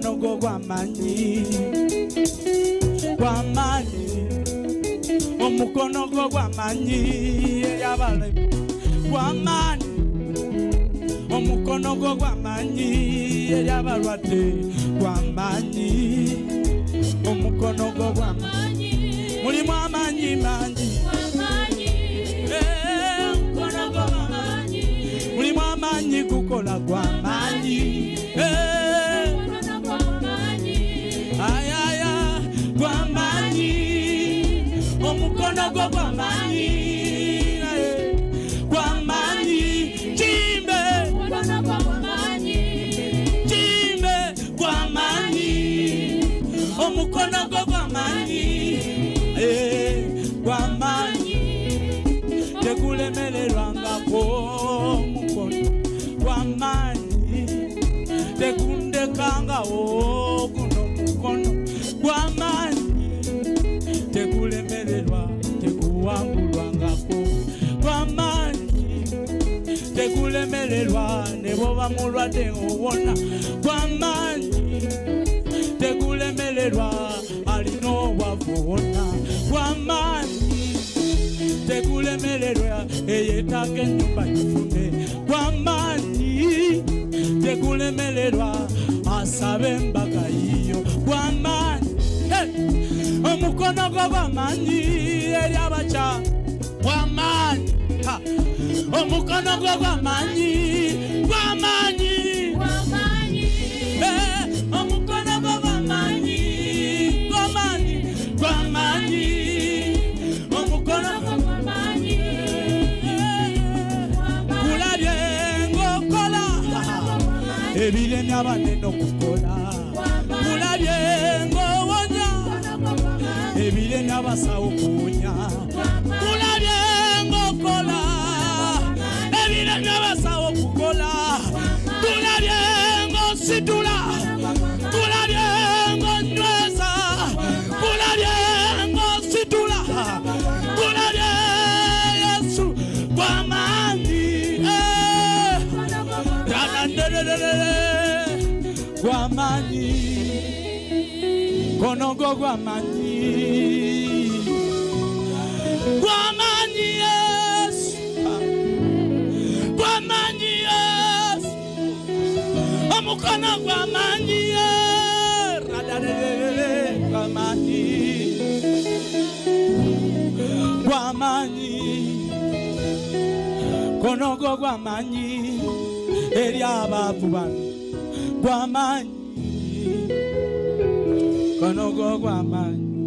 omukono gwo gw'amaanyi gw'amaanyi omukono gwo gw'amaanyi eri abalemi gw'amaanyi omukono gwo gw'amaanyi eri abalwadde gw'amaanyi omukono gwo gw'amaanyi mulimu amaanyi mangi. Eh, mulimu amaanyi gukola gw'amaanyi omukono gwo gw'amaanyi naye gw'amaanyi kimbe kimbe gw'amaanyi omukono gwo gw'amaanyi Eh, gw'amaanyi tegulemererwangako omukono gw'amaanyi tegundekangawo guno tegulemererwa ne bwoba mulwadde owona gw'amaanyi tegulemererwa alina obwavu wonna gw'amaanyi tegulemererwa eyeetaaga ennyumba gifune gw'amaanyi tegulemererwa asaba embaga yiyo gw'amaanyi omukono gwo gw'amaanyi eri abakyala gw'amaanyi! Omukono gwo gw'amaanyi gw'amaanyi Eh, omukono gwo gw'amaanyi gw'amaanyi gw'amaanyi omukono gwo kulabye ng'okola. Ebiremye abanene okukola kulabye ng'owonya. Ebiremye abasawo kuwonya ng'ositula kulabye ng'onyweza kulabye ng'ositula kulabye yesu gw'amaanyi eh. Ralandelelele, gw'amaanyi kono gwo omukono gw'amaanyi eh. Ralandelelele, gw'amaanyi gw'amaanyi kono gwo gw'amaanyi eri abaavu bano gw'amaanyi kono gwo gw'amaanyi